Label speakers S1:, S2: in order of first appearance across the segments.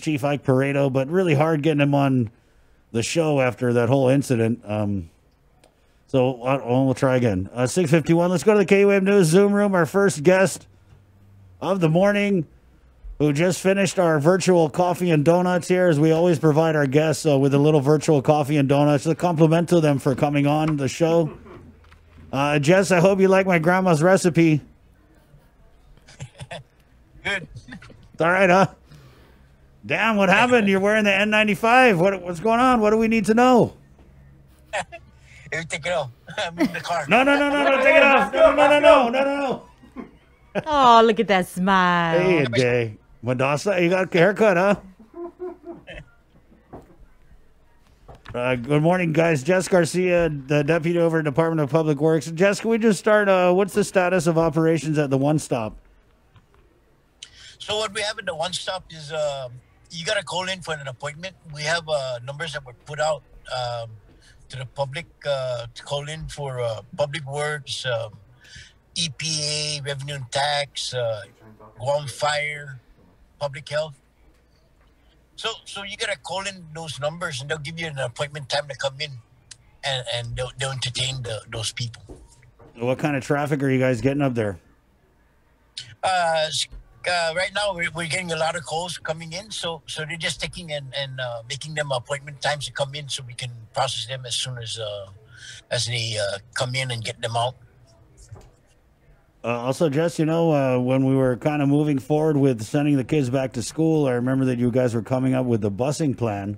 S1: Chief Ike Pareto, but really hard getting him on the show after that whole incident. Um, so uh, we'll try again. Uh, 651, let's go to the KUAM News Zoom room. Our first guest of the morning who just finished our virtual coffee and donuts here, as we always provide our guests uh, with a little virtual coffee and donuts. A compliment to them for coming on the show. Uh, Jess, I hope you like my grandma's recipe.
S2: Good.
S1: It's all right, huh? Damn, what happened? You're wearing the N95. What, what's going on? What do we need to know?
S2: Take it off. I'm in the car.
S1: No, no, no, no, no, take it off. No, no, no, no, no, no, no.
S3: Oh, look at that smile.
S1: Hey, Jay. Madassa, you got a haircut, huh? Uh, good morning, guys. Jess Garcia, the deputy over at Department of Public Works. Jess, can we just start? Uh, what's the status of operations at the One Stop?
S2: So what we have in the one stop is um, you got to call in for an appointment. We have uh, numbers that were put out um, to the public uh, to call in for uh, public works, um, EPA, revenue and tax, uh, Guam fire, public health. So so you got to call in those numbers and they'll give you an appointment time to come in, and and they'll, they'll entertain the, those people.
S1: What kind of traffic are you guys getting up there?
S2: uh, uh, right now we're, we're getting a lot of calls coming in, so so they're just taking and, and uh, making them appointment times to come in, so we can process them as soon as uh, as they uh, come in and get them out.
S1: Uh, also, Jess, you know, uh, when we were kind of moving forward with sending the kids back to school, I remember that you guys were coming up with the busing plan.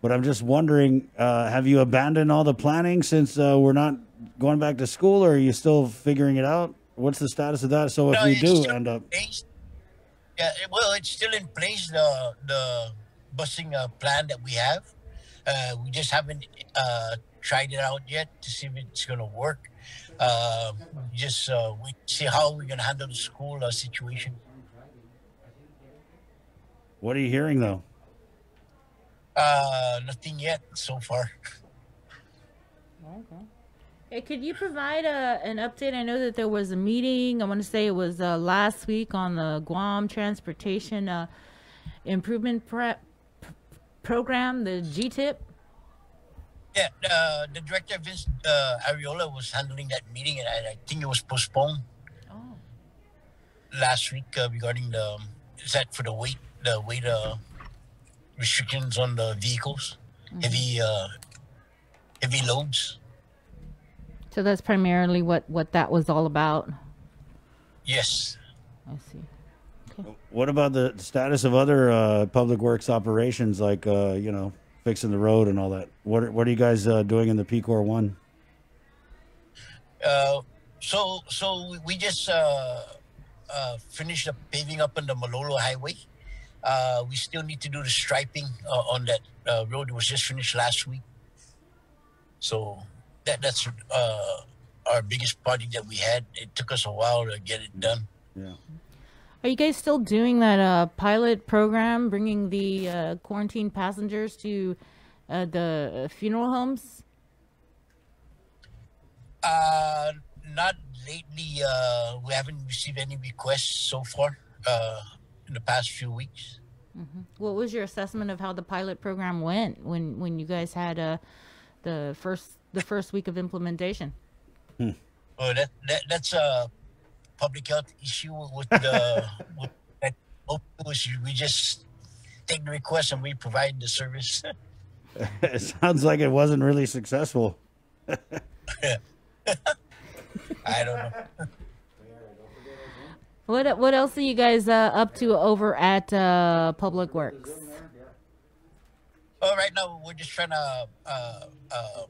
S1: But I'm just wondering, uh, have you abandoned all the planning since uh, we're not going back to school, or are you still figuring it out? What's the status of that? So if
S2: No,
S1: we do
S2: still
S1: end up,
S2: place. Yeah, it- well, it's still in place. The the busing uh, plan that we have, uh, we just haven't uh, tried it out yet to see if it's gonna work. Uh, just uh, we see how we're gonna handle the school uh, situation.
S1: what are you hearing though?
S2: Uh, nothing yet so far.
S3: Okay. Hey, could you provide a, an update? I know that there was a meeting. I want to say it was uh, last week on the Guam Transportation uh, Improvement Pre- p- Program, the GTIP.
S2: Yeah, uh, the director Vince uh, Arriola was handling that meeting, and I, I think it was postponed
S3: Oh.
S2: last week uh, regarding the is that for the weight the weight uh, restrictions on the vehicles, heavy uh, heavy loads.
S3: So that's primarily what, what that was all about.
S2: Yes.
S3: I see. Okay.
S1: What about the status of other uh, public works operations, like uh, you know, fixing the road and all that? What are, what are you guys uh, doing in the PCOR one?
S2: Uh, so so we- we just uh, uh, finished up paving up on the Malolo Highway. Uh, we still need to do the striping uh, on that uh, road. It was just finished last week. So that that's uh, our biggest project that we had. It took us a while to get it done.
S1: Yeah.
S3: Are you guys still doing that uh, pilot program, bringing the uh, quarantine passengers to uh, the funeral homes?
S2: Uh, not lately. Uh, we haven't received any requests so far uh, in the past few weeks.
S3: What was your assessment of how the pilot program went when, when you guys had uh, the first the first week of implementation?
S2: Oh, that, that that's a public health issue with the with that issue. We just take the request and we provide the service.
S1: it sounds like it wasn't really successful.
S2: I don't know.
S3: What what else are you guys uh, up to over at uh, Public Works?
S2: Well, right now we're just trying to uh, uh,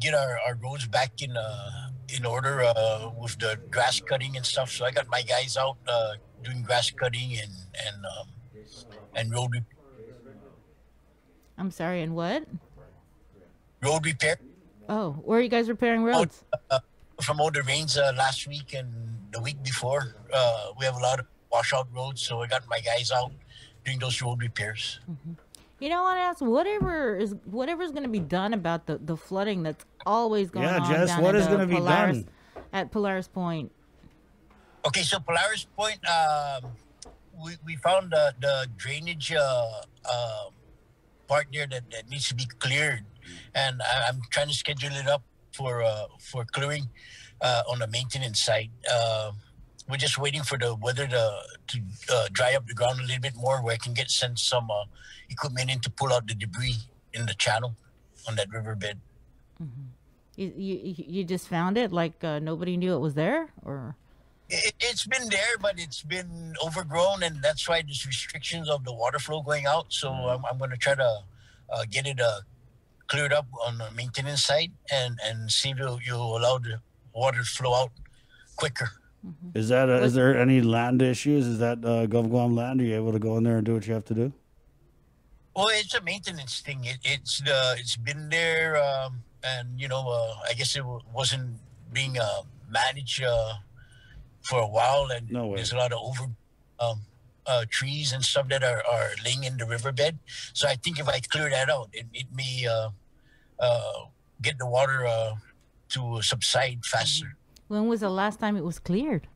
S2: get our, our roads back in uh, in order uh, with the grass cutting and stuff. So I got my guys out uh, doing grass cutting and and um, and road re-
S3: I'm sorry, and what?
S2: road repair.
S3: Oh, where are you guys repairing roads?
S2: from all the rains uh, last week and the week before, uh, we have a lot of washout roads. So I got my guys out doing those road repairs.
S3: You know what? I ask whatever is whatever's going to be done about the, the flooding that's always going
S1: Yeah,
S3: on.
S1: Jess,
S3: down
S1: what
S3: at,
S1: is
S3: uh,
S1: gonna be done?
S3: at Polaris Point?
S2: Okay, so Polaris Point, um, we, we found uh, the drainage uh, uh, part there that, that needs to be cleared, and I, I'm trying to schedule it up for uh, for clearing uh, on the maintenance side. We're just waiting for the weather to to uh, dry up the ground a little bit more, where I can get send some uh, equipment in to pull out the debris in the channel on that riverbed.
S3: You, you you just found it like uh, nobody knew it was there, or
S2: It, it's been there, but it's been overgrown, and that's why there's restrictions of the water flow going out. So I'm, I'm going to try to uh, get it uh, cleared up on the maintenance side and and see if you, you allow the water to flow out quicker.
S1: Is that a, is there any land issues? Is that uh, Gov Guam land? Are you able to go in there and do what you have to do?
S2: Well, it's a maintenance thing. It, it's the it's been there, um, and you know, uh, I guess it w- wasn't being uh, managed uh, for a while, and
S1: No
S2: there's a lot of over um, uh, trees and stuff that are, are laying in the riverbed. So I think if I clear that out, it, it may uh, uh, get the water uh, to subside faster.
S3: When was the last time it was cleared?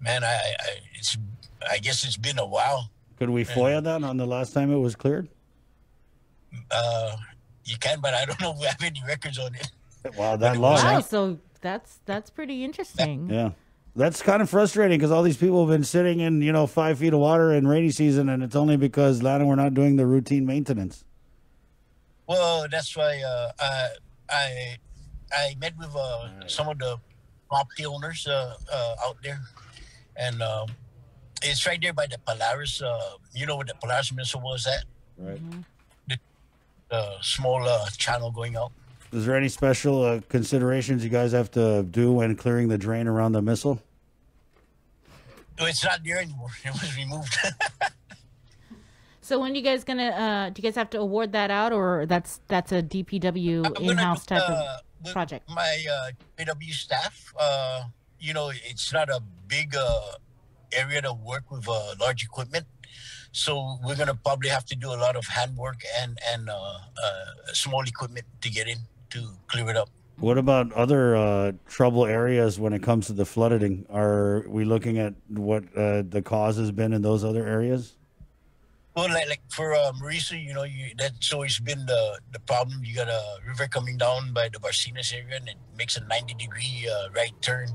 S2: Man, I, I I- it's I guess it's been a while.
S1: Could we FOIA that on the last time it was cleared?
S2: Uh, you can, but I don't know if we have any records on it.
S1: Wow, that long.
S2: was-
S3: Wow,
S1: huh?
S3: so that's that's pretty interesting.
S1: Yeah. That's kind of frustrating because all these people have been sitting in, you know, five feet of water in rainy season, and it's only because Lana we're not doing the routine maintenance.
S2: Well, that's why uh, I I I met with uh, some of the property owners uh, uh, out there, and um, it's right there by the Polaris. Uh, you know where the Polaris missile was at?
S1: Right.
S2: The small uh, channel going out.
S1: Is there any special uh, considerations you guys have to do when clearing the drain around the missile?
S2: No, it's not there anymore. It was removed.
S3: So when are you guys gonna uh, do you guys have to award that out, or that's that's a DPW
S2: I'm gonna
S3: in-house type
S2: uh,
S3: of
S2: with
S3: project?
S2: My uh, PW staff, uh, you know, it's not a big uh, area to work with uh, large equipment, so we're gonna probably have to do a lot of handwork and and uh, uh, small equipment to get in to clear it up.
S1: What about other uh, trouble areas when it comes to the flooding? Are we looking at what uh, the cause has been in those other areas?
S2: Well, like, like for uh, Merizo, you know, you, that's always been the the problem. You got a river coming down by the Barcinas area, and it makes a ninety degree uh, right turn,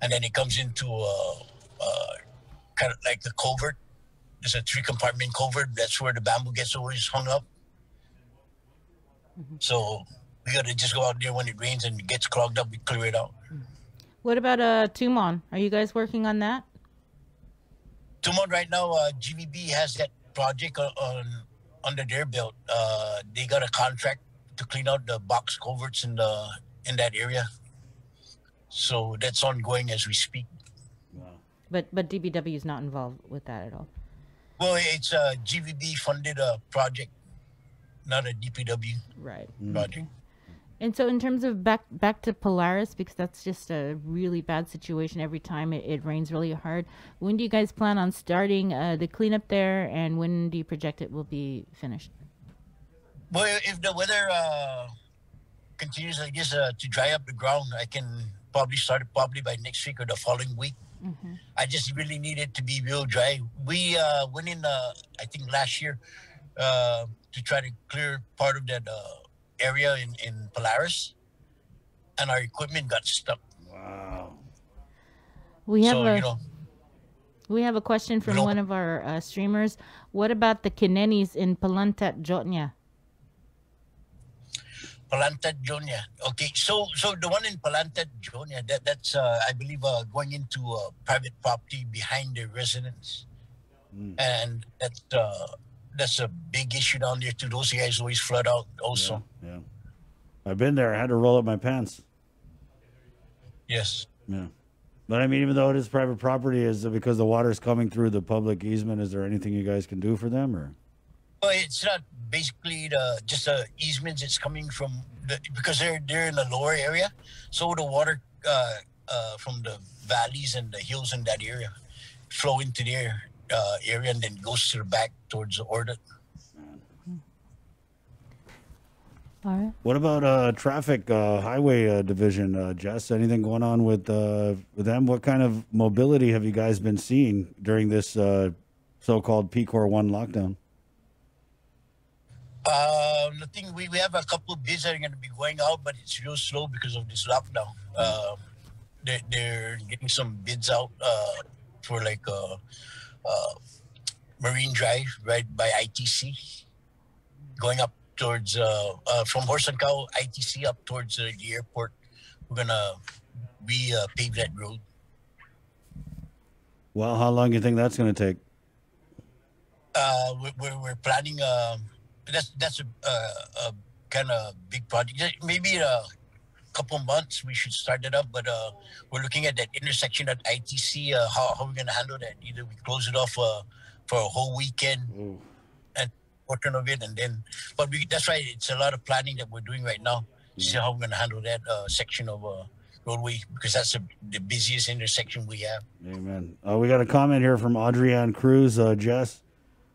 S2: and then it comes into uh, uh, kind of like the culvert. There's a three compartment culvert. That's where the bamboo gets always hung up. So we got to just go out there when it rains and it gets clogged up. We clear it out.
S3: What about uh Tumon? Are you guys working on that?
S2: Tumon right now, uh, GVB has that project on, on under their belt. Uh, they got a contract to clean out the box culverts in the in that area. So that's ongoing as we speak.
S3: But but DPW is not involved with that at all.
S2: Well, it's a GVB funded uh, project, not a DPW
S3: Right.
S2: project.
S3: And so in terms of back back to Polaris, because that's just a really bad situation every time it, it rains really hard. When do you guys plan on starting uh, the cleanup there, and when do you project it will be finished?
S2: Well, if the weather uh, continues like this uh, to dry up the ground, I can probably start it probably by next week or the following week. I just really need it to be real dry. We uh, went in, uh, I think last year, uh, to try to clear part of that uh, area in, in Polaris, and our equipment got stuck.
S1: Wow.
S3: We have
S2: so
S3: a
S2: you know,
S3: we have a question from
S2: No.
S3: one of our uh, streamers. What about the Kinenis in Palantat Jotnya?
S2: Palantat Jonia. Okay, so so the one in Palantat Jonia, that that's uh, I believe uh, going into uh, private property behind the residence, and that's uh, that's a big issue down there too. Those guys always flood out also.
S1: Yeah. I've been there. I had to roll up my pants.
S2: Yes.
S1: Yeah. But I mean, even though it is private property, is it because the water's coming through the public easement? Is there anything you guys can do for them, or?
S2: Well, it's not basically the just the easements. It's coming from the, because they're they're in the lower area, so the water uh, uh, from the valleys and the hills in that area flow into their uh, area and then goes to the back towards the Orda.
S3: All right.
S1: What about uh, traffic uh, highway uh, division, uh, Jess? Anything going on with uh, with them? What kind of mobility have you guys been seeing during this uh, so-called PCOR one lockdown?
S2: The thing we, we have a couple of bids that are going to be going out, but it's real slow because of this lockdown. Um, they're, they're getting some bids out uh, for like uh, uh, Marine Drive, right by ITC, going up towards uh, uh, from Horse and Cow ITC up towards uh, the airport. We're gonna re uh, pave that road.
S1: Well, how long do you think that's going to take?
S2: uh, we're, we're, planning. Um, that's that's a, a, a kind of big project. Maybe a couple months we should start it up. But uh, we're looking at that intersection at ITC. Uh, how how we're gonna handle that? Either we close it off uh, for a whole weekend and portion of it, and then. But we, that's right. It's a lot of planning that we're doing right now. See how we're gonna handle that uh, section of uh, roadway because that's the, the busiest intersection we have.
S1: Amen. Uh, we got a comment here from Adrienne Cruz, uh, Jess.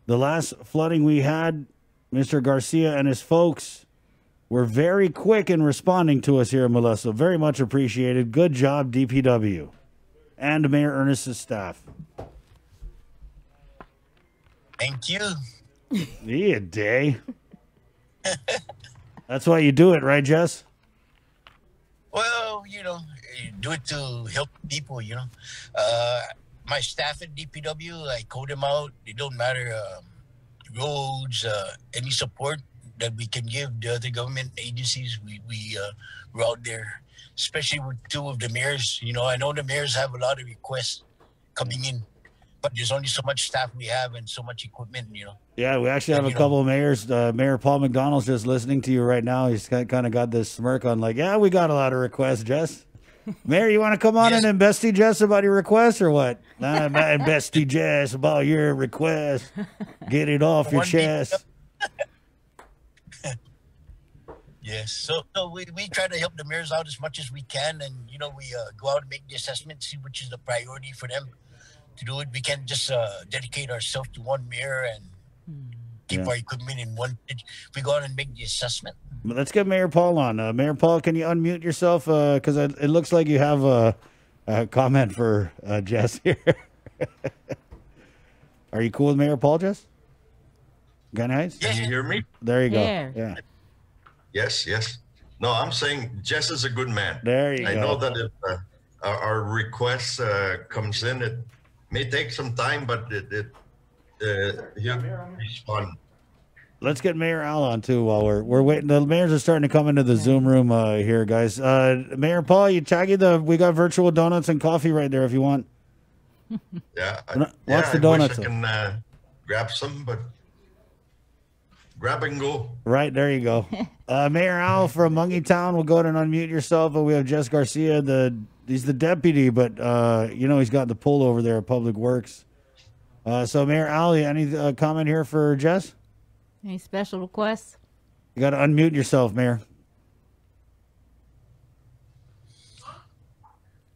S1: The last flooding we had, Mr. Garcia and his folks were very quick in responding to us here in Malesso. Very much appreciated. Good job, DPW. And Mayor Ernest's staff.
S2: Thank you.
S1: Yeah, day. That's why you do it, right, Jess?
S2: Well, you know, you do it to help people. You know, uh, my staff at DPW, I code them out. It don't matter um, roads, uh, any support that we can give the other government agencies. We we uh, we're out there, especially with two of the mayors. You know, I know the mayors have a lot of requests coming in, but there's only so much staff we have and so much equipment. You know.
S1: Yeah, we actually have a
S2: You know-
S1: couple of mayors. Uh, Mayor Paul McDonald's just listening to you right now. He's kind of got this smirk on, like, yeah, we got a lot of requests, Jess. Mayor, you want to come on
S2: Yes.
S1: and investy Jess about your requests or what? Nah, about investy Jess about your request. Get it off your
S2: One big-
S1: chest.
S2: Yes. So, so we, we try to help the mayors out as much as we can. And, you know, we uh, go out and make the assessment, see which is the priority for them to do it. We can't just uh, dedicate ourselves to one mayor and keep
S1: Yeah.
S2: our equipment in one. We go out and make the assessment.
S1: But let's get Mayor Paul on. Uh, Mayor Paul, can you unmute yourself? Because it, it looks like you have a, a comment for uh, Jess here. Are you cool with Mayor Paul, Jess? Gun Heights?
S2: Yes.
S4: Can you hear me?
S1: There you go.
S3: There.
S1: Yeah.
S4: Yes, yes. No, I'm saying Jess is a good man.
S1: There you
S4: I
S1: go.
S4: know that if uh, our, our request uh, comes in, it may take some time, but it, it uh, he'll respond.
S1: Let's get Mayor Al on too while we're we're waiting. The mayors are starting to come into the Zoom room uh, here, guys. Uh, Mayor Paul, you tag you the we got virtual donuts and coffee right there if you want.
S4: Yeah, I,
S1: Watch
S4: yeah,
S1: the
S4: I
S1: donuts,
S4: wish I can uh, grab some, but grab and go.
S1: Right there you go. Uh, Mayor Al from Mungie Town will go ahead and unmute yourself. And we have Jess Garcia, the he's the deputy, but uh, you know he's got the pull over there at Public Works. Uh, so Mayor Al, any uh, comment here for Jess?
S3: Any special requests?
S1: You got to unmute yourself, Mayor.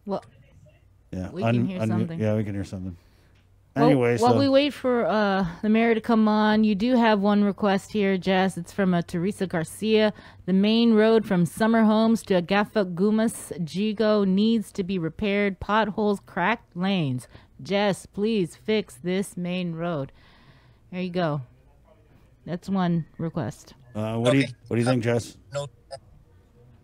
S3: Well,
S1: Yeah,
S3: We can hear something.
S1: Yeah, we can hear something.
S3: Well,
S1: Anyway,
S3: while we wait for uh, the mayor to come on, you do have one request here, Jess. It's from uh, Teresa Garcia. The main road from Summer Homes to Agafa Gumas Yigo needs to be repaired. Potholes, cracked lanes. Jess, please fix this main road. There you go. That's one request.
S1: uh, what do you what do you think, Jess?
S2: Note.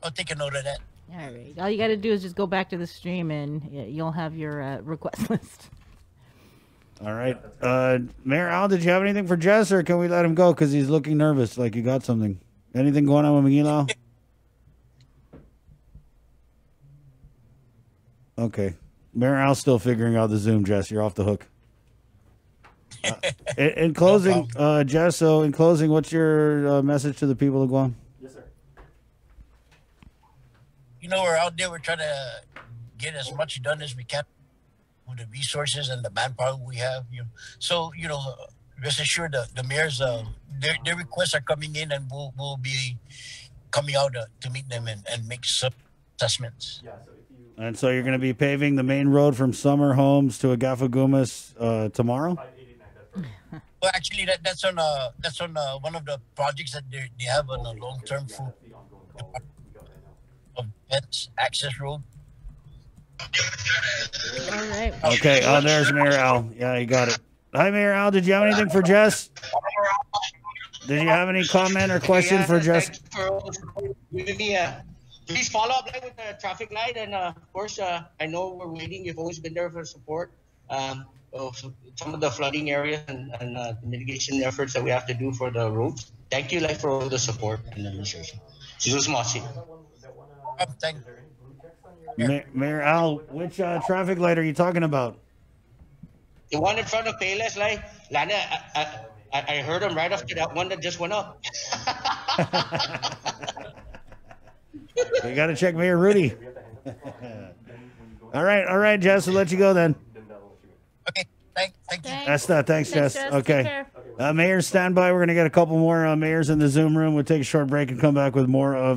S2: I'll take a note of that.
S3: All right. All you got to do is just go back to the stream and you'll have your uh, request list.
S1: All right, uh, Mayor Al, did you have anything for Jess, or can we let him go because he's looking nervous, like you got something? Anything going on with McGee Okay, Mayor Al's still figuring out the Zoom. Jess, you're off the hook. Uh, in, in closing, uh, Jess. So, in closing, what's your uh, message to the people of Guam? Yes, sir.
S2: You know, we're out there. We're trying to get as much done as we can with the resources and the manpower we have. You know, so you know, rest assured, the the mayors, uh, their their requests are coming in, and we'll we'll be coming out uh, to meet them and, and make some assessments.
S1: And so, you're going to be paving the main road from Summer Homes to Agafa Gumas uh, tomorrow.
S2: Well, actually, that, that's on uh that's on uh, one of the projects that they, they have on a long term food of pets access road.
S3: All right.
S1: Okay. Oh, there's Mayor Al. Yeah, you got it. Hi, Mayor Al. Did you have anything for Jess? Did you have any comment or question
S5: Yeah,
S1: for
S5: thank
S1: Jess?
S5: you for all the support. Giving me a- Please follow up like, with the traffic light, and uh, of course, uh, I know we're waiting. You've always been there for support. Um, of some of the flooding areas and, and uh, mitigation efforts that we have to do for the roads. Thank you, like, for all the support and administration. Jesus Mossy.
S2: Um, thank
S1: Ma- Mayor Al, which uh, traffic light are you talking about?
S5: The one in front of Payless, like, Lana, I, I, I I heard him right after that one that just went up.
S1: You got to check Mayor Rudy. all right, all right, Jess. We'll let you go then.
S2: Okay, thank thank you.
S3: Thanks.
S1: That's that. Thanks,
S3: Thanks,
S1: Jess.
S3: Jess.
S1: Okay.
S3: care.
S1: Uh, mayors, stand by. We're going to get a couple more uh, mayors in the Zoom room. We'll take a short break and come back with more of.